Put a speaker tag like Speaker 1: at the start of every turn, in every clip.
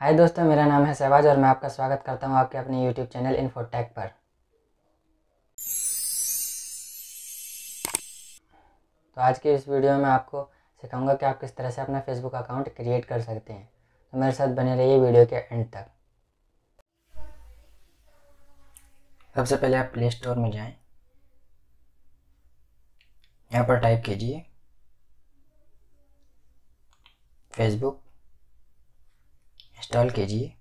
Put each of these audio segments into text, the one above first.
Speaker 1: हाय दोस्तों, मेरा नाम है सहवाज और मैं आपका स्वागत करता हूँ आपके अपने यूट्यूब चैनल इन्फोटेक पर। तो आज की इस वीडियो में आपको सिखाऊँगा कि आप किस तरह से अपना फेसबुक अकाउंट क्रिएट कर सकते हैं। तो मेरे साथ बने रहिए वीडियो के एंड तक। सबसे पहले आप प्ले स्टोर में जाएँ। यहाँ पर टाइप कीजिए फेसबुक इंस्टॉल कीजिए।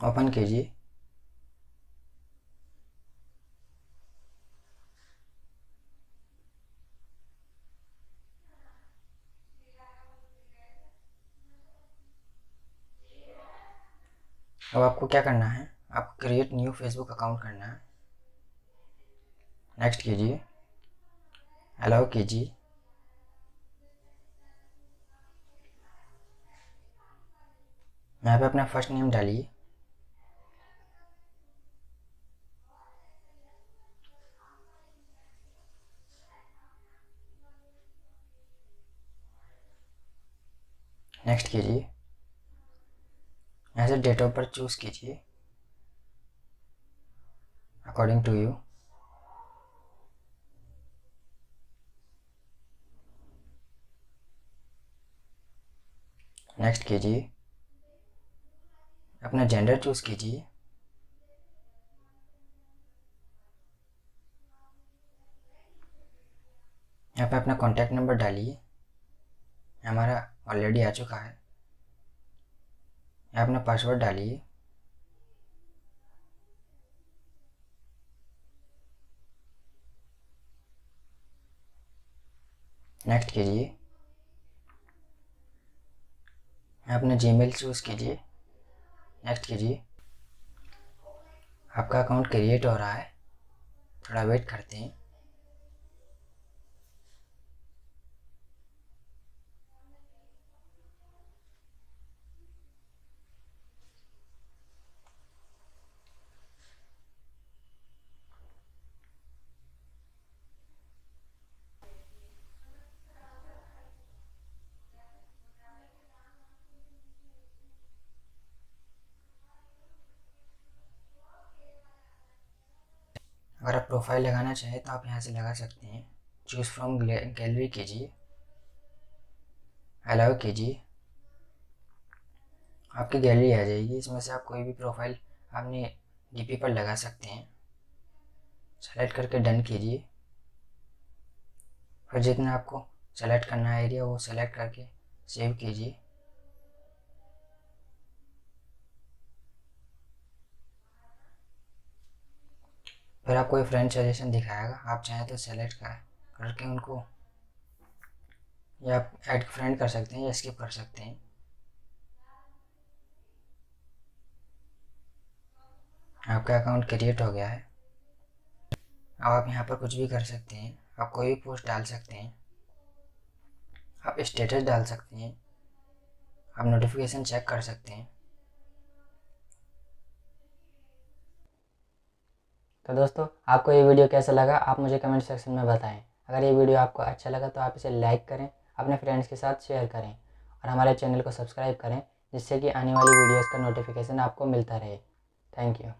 Speaker 1: ओपन कीजिए। अब आपको क्या करना है? आपको क्रिएट न्यू फेसबुक अकाउंट करना है। नेक्स्ट कीजिए। अलाउ कीजिए। यहाँ पे अपना फ़र्स्ट नेम डालिए। नेक्स्ट कीजिए। यहाँ से डेट ऑफ़ बर्थ चूज़ कीजिए। अकॉर्डिंग टू यू नेक्स्ट कीजिए। अपना जेंडर चूज़ कीजिए। यहाँ पे अपना कॉन्टैक्ट नंबर डालिए। हमारा ऑलरेडी आ चुका है। अपना पासवर्ड डालिए। नेक्स्ट कीजिए। अपना जीमेल चूज़ कीजिए। नेक्स्ट कीजिए। आपका अकाउंट क्रिएट हो रहा है। थोड़ा वेट करते हैं। अगर आप प्रोफ़ाइल लगाना चाहें तो आप यहाँ से लगा सकते हैं। चूज़ फ्रॉम गैलरी कीजिए अलाउ कीजिए आपकी गैलरी आ जाएगी। इसमें से आप कोई भी प्रोफ़ाइल अपने डीपी पर लगा सकते हैं। सेलेक्ट करके डन कीजिए फिर जितना आपको सेलेक्ट करना है एरिया वो सेलेक्ट करके सेव कीजिए फिर आपको ये फ्रेंड सजेशन दिखाएगा। आप चाहें तो सेलेक्ट कर, करके उनको या आप ऐड फ्रेंड कर सकते हैं या स्किप कर सकते हैं। आपका अकाउंट क्रिएट हो गया है। अब आप यहाँ पर कुछ भी कर सकते हैं। आप कोई भी पोस्ट डाल सकते हैं। आप स्टेटस डाल सकते हैं। आप नोटिफिकेशन चेक कर सकते हैं। तो दोस्तों, आपको ये वीडियो कैसा लगा, आप मुझे कमेंट सेक्शन में बताएँ। अगर ये वीडियो आपको अच्छा लगा तो आप इसे लाइक करें, अपने फ्रेंड्स के साथ शेयर करें और हमारे चैनल को सब्सक्राइब करें, जिससे कि आने वाली वीडियोज़ का नोटिफिकेशन आपको मिलता रहे। Thank you.